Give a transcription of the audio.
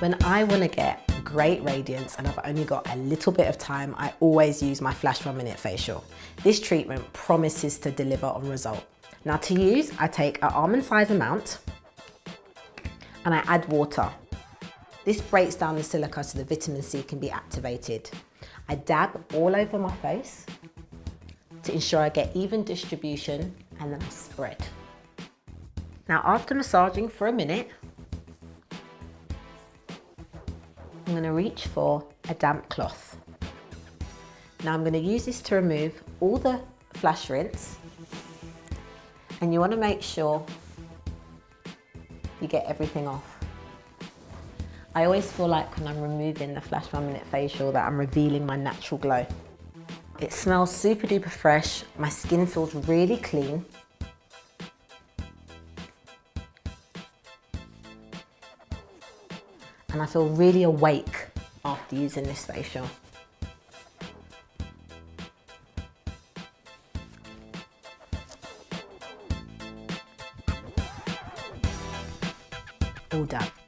When I want to get great radiance and I've only got a little bit of time, I always use my Flash One Minute Facial. This treatment promises to deliver on result. Now to use, I take an almond size amount and I add water. This breaks down the silica so the vitamin C can be activated. I dab all over my face to ensure I get even distribution and then I spread. Now after massaging for a minute, I'm going to reach for a damp cloth. Now I'm going to use this to remove all the flash rinse and you want to make sure you get everything off. I always feel like when I'm removing the Flash One Minute Facial that I'm revealing my natural glow. It smells super duper fresh, my skin feels really clean and I feel really awake after using this facial. All done.